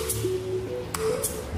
えっ?